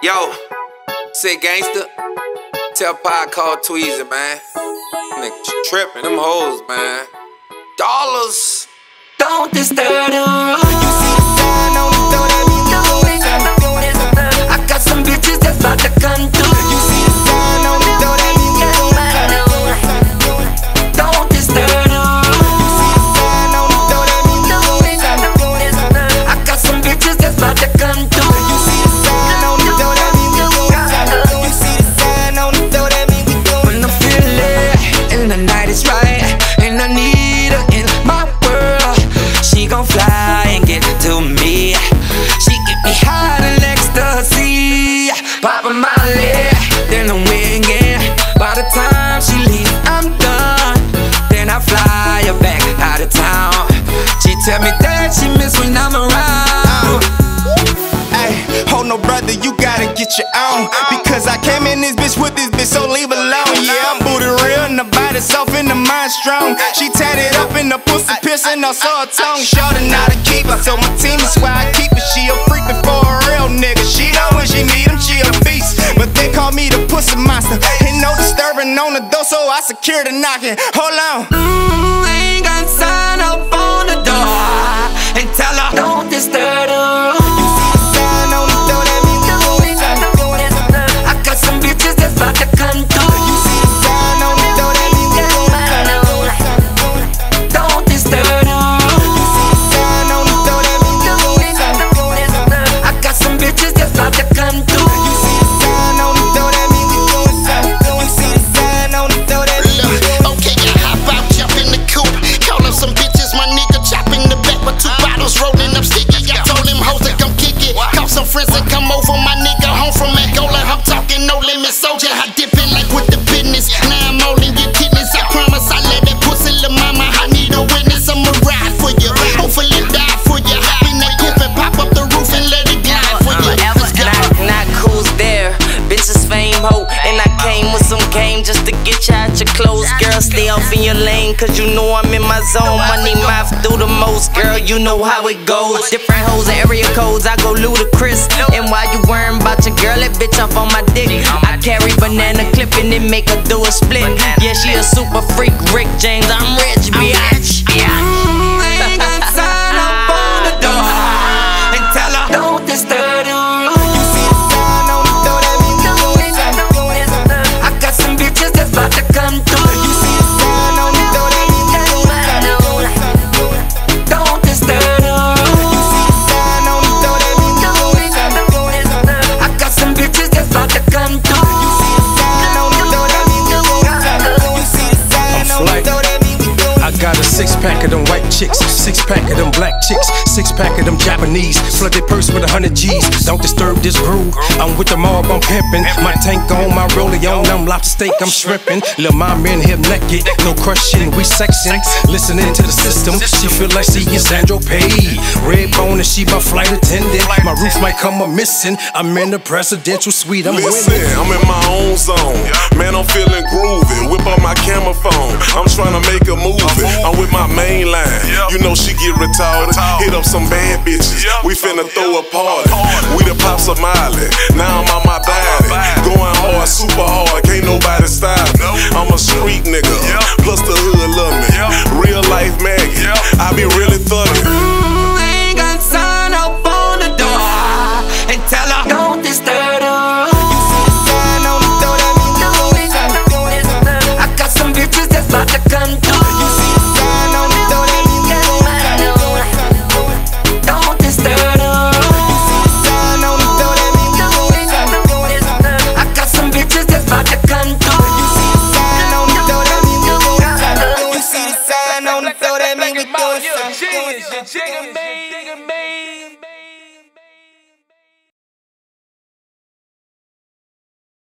Yo, say gangster. Tell Pie call Tweezy, man. Niggas tripping, them hoes, man. Dollars. Don't disturb the ecstasy, poppin' No brother, you gotta get your own. Because I came in this bitch with this bitch, so leave alone. Yeah, I'm booty real, and the body soft, and the mind strong. She tatted up in the pussy piercing, saw her tongue. Short and not a keeper, so my team is why I keep it. She a freak before a real nigga. She know when she meet him, she a beast. But they call me the pussy monster. Ain't no disturbing on the door, so I secure the knocking. Hold on. Friends come over, my nigga home from Angola. I'm talking no limit came just to get you out your clothes. Girl, stay off in your lane, cause you know I'm in my zone. Money mouth do the most, girl. You know how it goes. Different hoes and area codes, I go ludicrous. And while you worrying about your girl, that bitch off on my dick. I carry banana clip and it make her do a split. Yeah, she a super freak, Rick James. I'm rich, bitch. Got a six pack of them white chicks, six pack of them black chicks, six pack of them Japanese. Flood their purse with a hundred G's. Don't disturb this groove. I'm with the mob, I'm pimping. My tank on, my rollie on. I'm lobster steak, I'm shrimping. Lil' mom in here naked, no crushing, we sexing. Listening to the system, she feel like she is Sandro Paid. Red bone and she my flight attendant. My roof might come a missing. I'm in the presidential suite, I'm Listen, winning. I'm in my own zone. Man, I'm feeling groovy. Whip out my camera phone. I'm trying to make main line. You know she get retarded. Hit up some bad bitches. We finna throw a party. We the pops of Miley. Now I'm on my body. Going hard, super hard. Can't nobody stop me. I'm a street nigga. You see the sign on